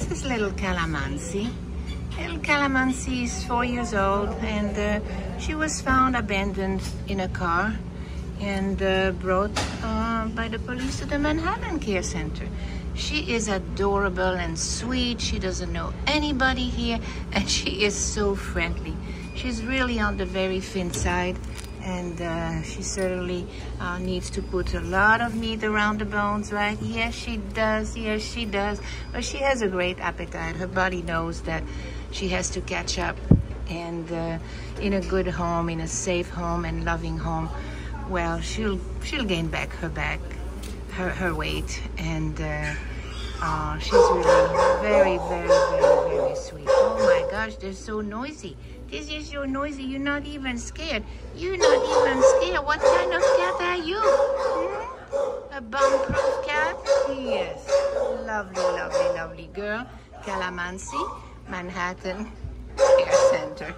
This is little Calamansi. Little Calamansi is four years old and uh, she was found abandoned in a car and uh, brought uh, by the police to the Manhattan Care Center. She is adorable and sweet. She doesn't know anybody here and she is so friendly. She's really on the very thin side and uh, she certainly uh, needs to put a lot of meat around the bones, right? Yes, she does. Yes, she does. But she has a great appetite. Her body knows that she has to catch up and uh, in a good home, in a safe home and loving home, well, she'll she'll gain back her back, her, her weight and uh, uh, she's really very, very, very, very sweet. Oh my gosh, they're so noisy. This is so noisy. You're not even scared. You're not even scared. What kind of cat are you? Hmm? A bomb-proof cat? Yes. Lovely, lovely, lovely girl. Calamansi, Manhattan Care Center.